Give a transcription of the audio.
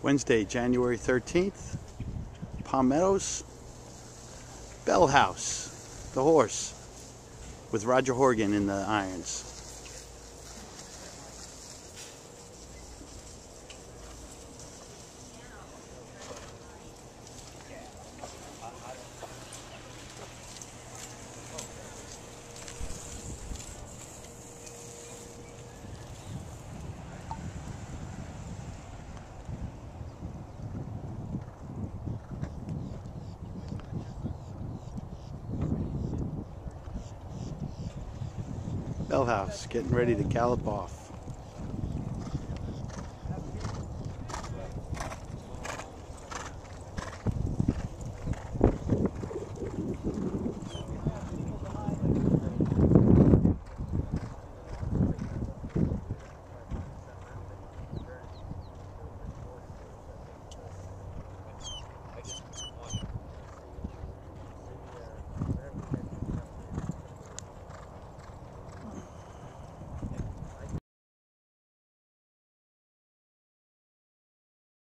Wednesday, January 13th, Palm Meadows, Bellhouse, the horse, with Roger Horgan in the irons. Bellhouse getting ready to gallop off.